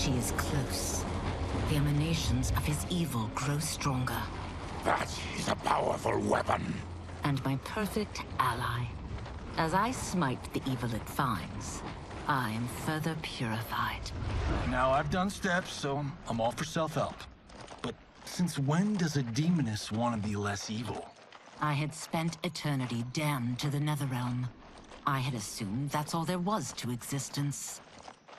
Chi is close. The emanations of his evil grow stronger. That is a powerful weapon. And my perfect ally. As I smite the evil it finds, I am further purified. Now, I've done steps, so I'm all for self-help. But since when does a demoness want to be less evil? I had spent eternity damned to the Netherrealm. I had assumed that's all there was to existence.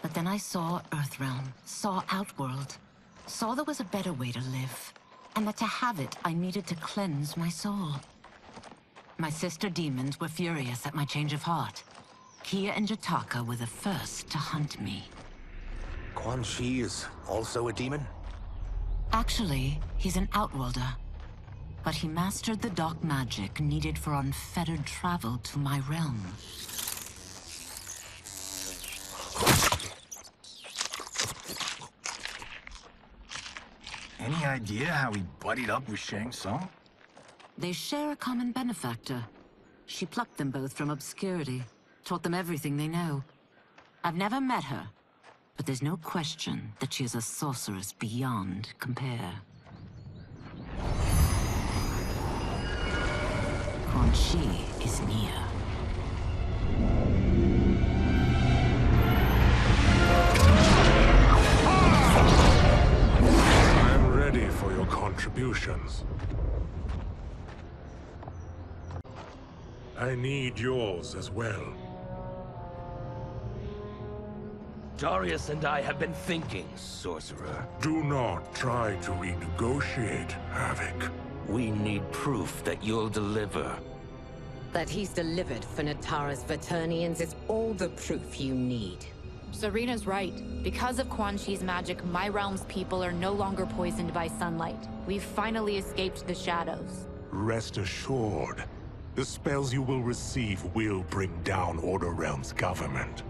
But then I saw Earthrealm, saw Outworld, saw there was a better way to live, and that to have it, I needed to cleanse my soul. My sister demons were furious at my change of heart. Kia and Jataka were the first to hunt me. Quan Chi is also a demon? Actually, he's an Outworlder. But he mastered the dark magic needed for unfettered travel to my realm. Any idea how he buddied up with Shang Tsung? They share a common benefactor. She plucked them both from obscurity, taught them everything they know. I've never met her, but there's no question that she is a sorceress beyond compare. Quan Chi is near. Your contributions. I need yours as well. Darius and I have been thinking, Sorcerer. Do not try to renegotiate, Havik. We need proof that you'll deliver. That he's delivered for Nitara's Vaeternians is all the proof you need. Serena's right. Because of Quan Chi's magic, my realm's people are no longer poisoned by sunlight. We've finally escaped the shadows. Rest assured, the spells you will receive will bring down Order Realm's government.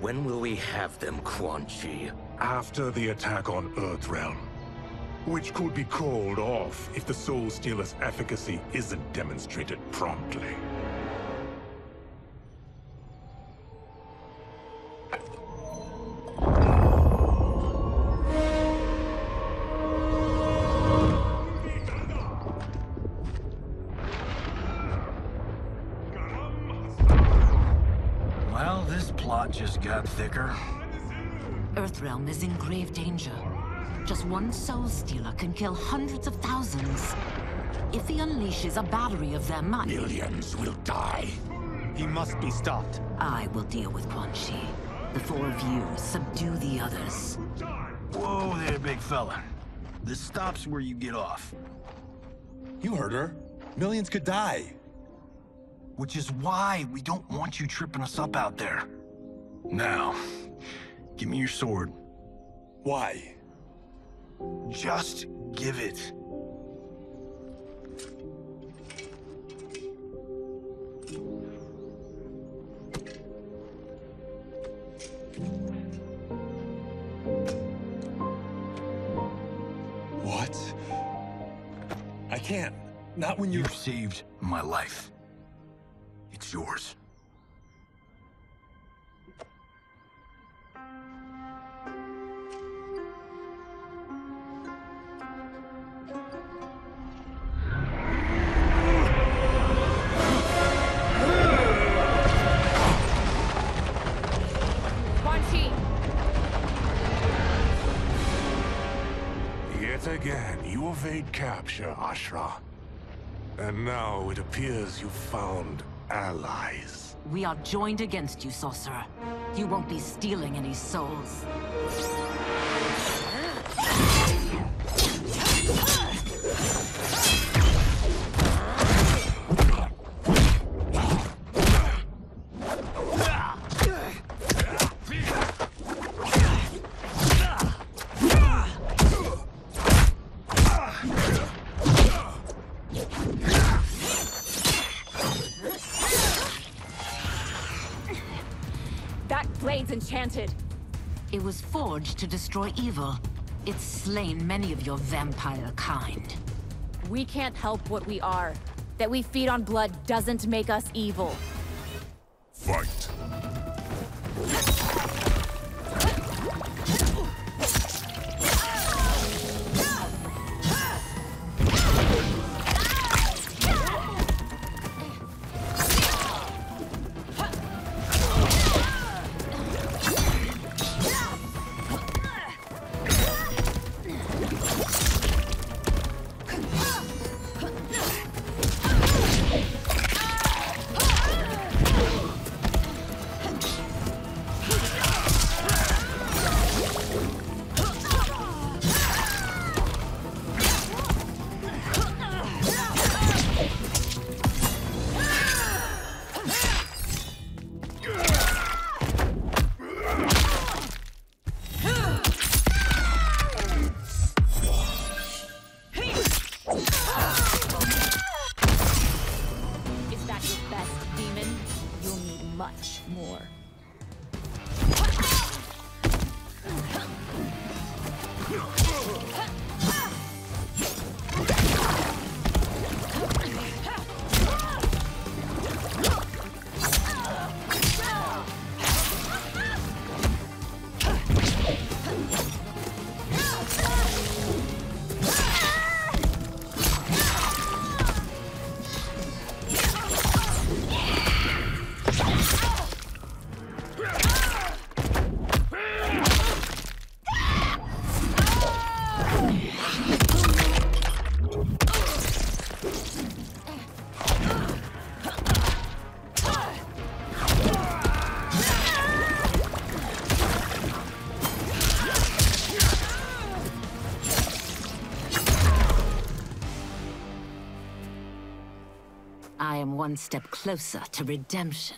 When will we have them, Quan Chi? After the attack on Earthrealm, which could be called off if the Soul Stealer's efficacy isn't demonstrated promptly. Just got thicker. Earthrealm is in grave danger. Just one Soul Stealer can kill hundreds of thousands. If he unleashes a battery of them, I... Millions will die. He must be stopped. I will deal with Quan Chi. The four of you subdue the others. Whoa there, big fella. This stops where you get off. You heard her. Millions could die. Which is why we don't want you tripping us up out there. Now, give me your sword. Why? Just give it. What? I can't. Not when you... You've saved my life. It's yours. Evade capture, Ashrah. And now it appears you've found allies. We are joined against you, Sorcerer. You won't be stealing any souls. Enchanted. It was forged to destroy evil. It's slain many of your vampire kind. We can't help what we are. That we feed on blood doesn't make us evil. One step closer to redemption.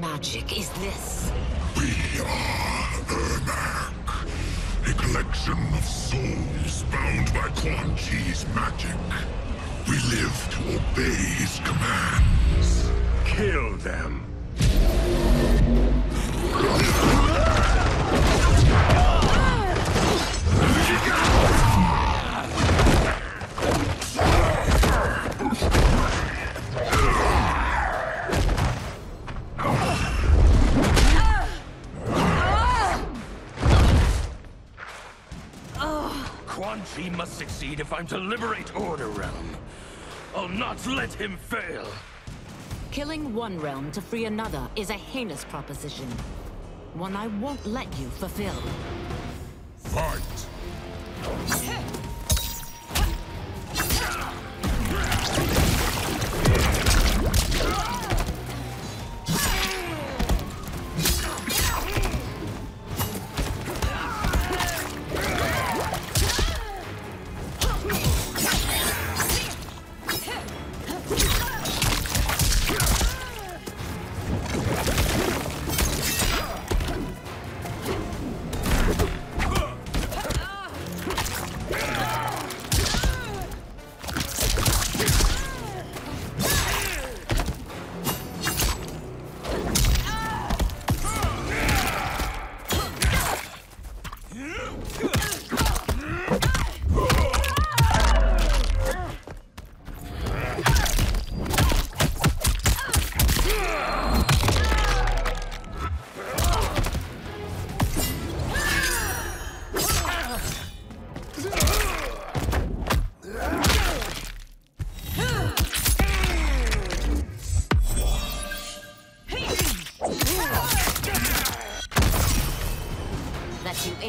Magic is this? We are Ermac, a collection of souls bound by Quan Chi's magic. We live to obey his commands. Kill them! Chi must succeed if I'm to liberate Order Realm. I'll not let him fail. Killing one realm to free another is a heinous proposition. One I won't let you fulfill. Fight!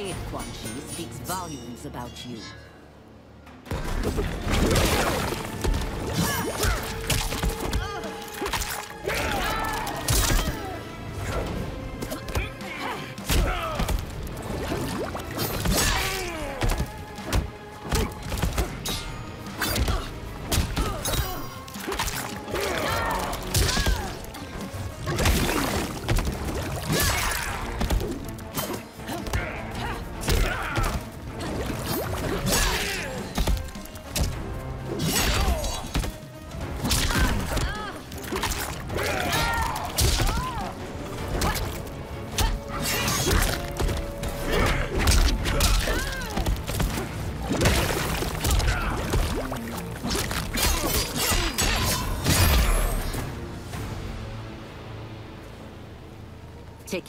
You Quan Chi speaks volumes about you.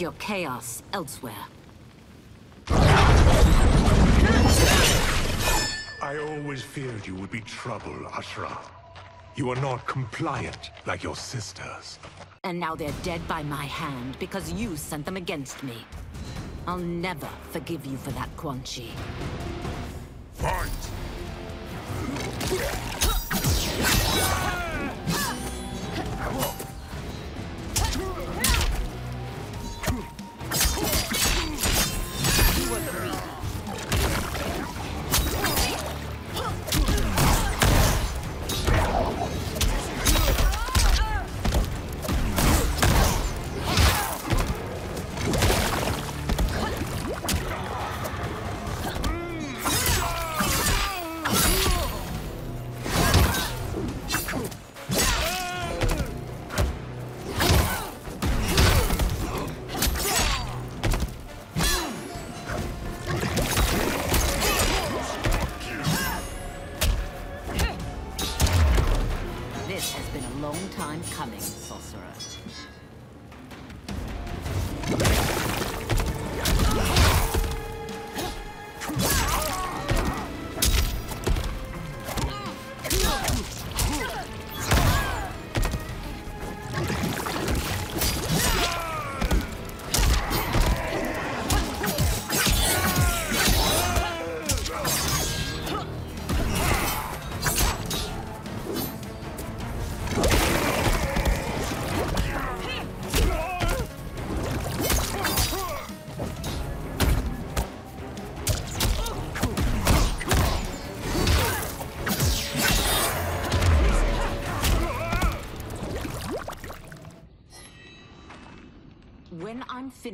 Your chaos elsewhere. I always feared you would be trouble, Ashrah. You are not compliant like your sisters. And now they're dead by my hand because you sent them against me. I'll never forgive you for that, Quan Chi. Fight!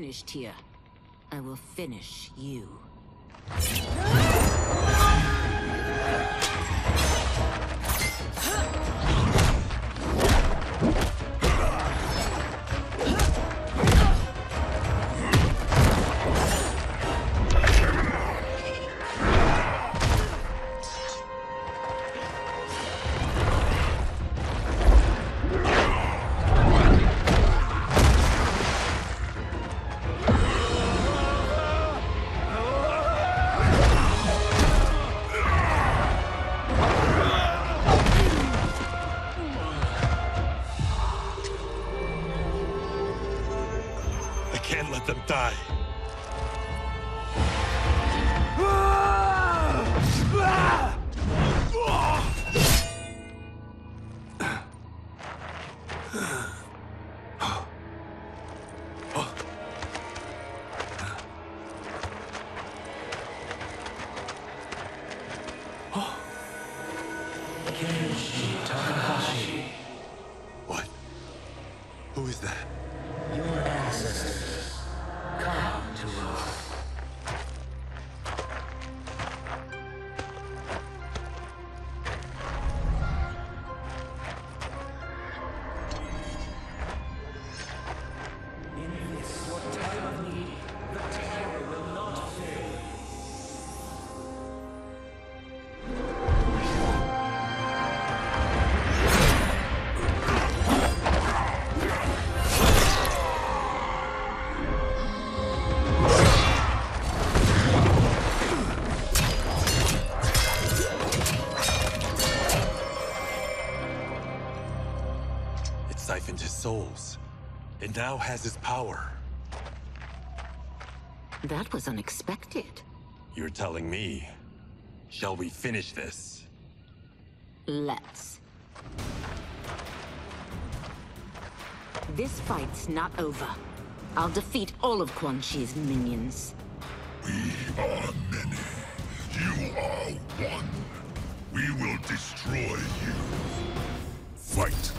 Finished here, I will finish you. Now has his power. That was unexpected. You're telling me. Shall we finish this? Let's. This fight's not over. I'll defeat all of Quan Chi's minions. We are many. You are one. We will destroy you. Fight.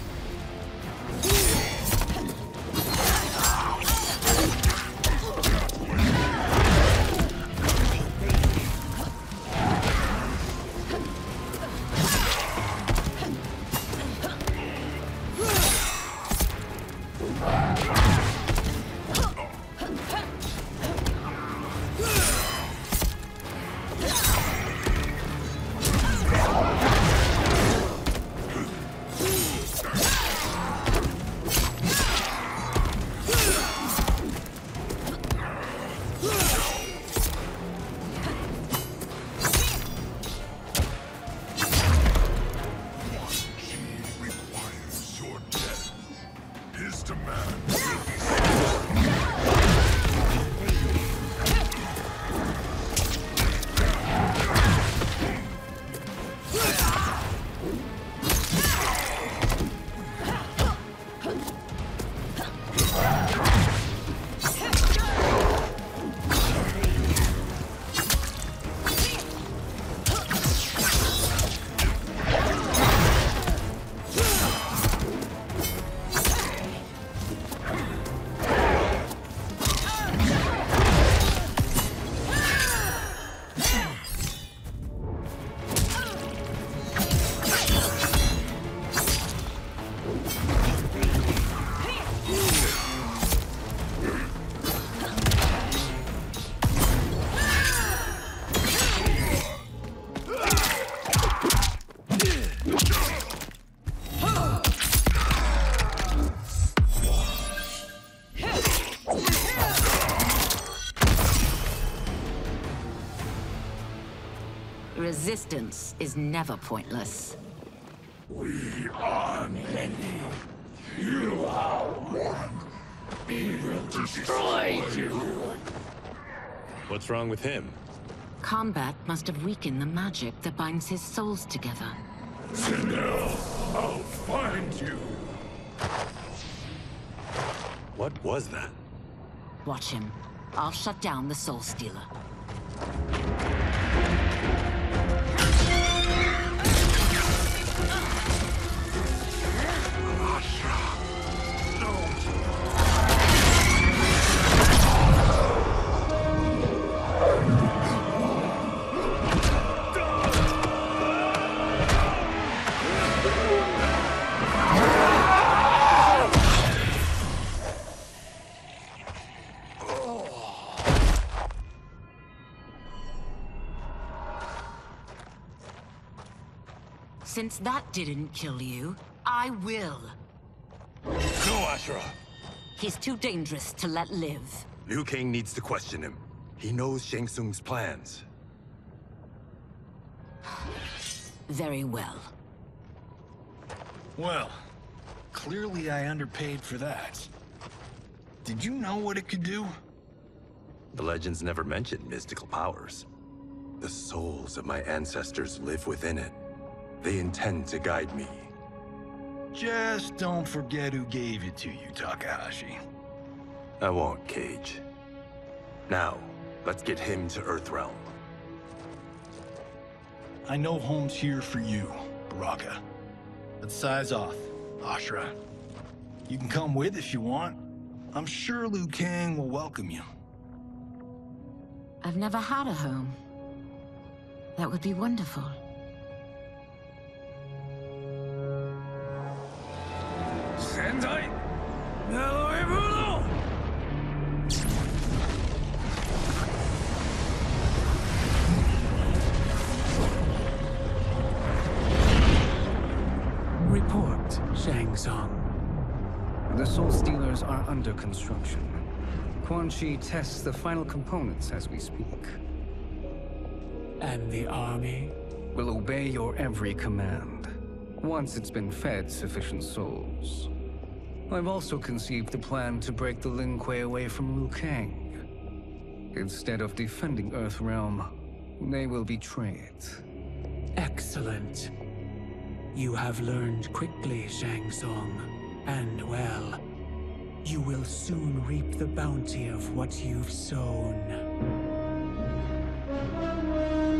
Resistance is never pointless. We are many. You are one. We will destroy you. What's wrong with him? Combat must have weakened the magic that binds his souls together. Sindel, I'll find you. What was that? Watch him. I'll shut down the Soul Stealer. Since that didn't kill you, I will. No, Ashrah! He's too dangerous to let live. Liu Kang needs to question him. He knows Shang Tsung's plans. Very well. Well, clearly I underpaid for that. Did you know what it could do? The legends never mentioned mystical powers. The souls of my ancestors live within it. They intend to guide me. Just don't forget who gave it to you, Takahashi. I won't, Cage. Now, let's get him to Earthrealm. I know home's here for you, Baraka. Let's size off, Ashrah. You can come with if you want. I'm sure Liu Kang will welcome you. I've never had a home. That would be wonderful. Tsung. The Soul Stealers are under construction. Quan Chi tests the final components as we speak. And the army? Will obey your every command, once it's been fed sufficient souls. I've also conceived a plan to break the Lin Kuei away from Liu Kang. Instead of defending Earthrealm, they will betray it. Excellent. You have learned quickly, Shang Tsung. And well, you will soon reap the bounty of what you've sown.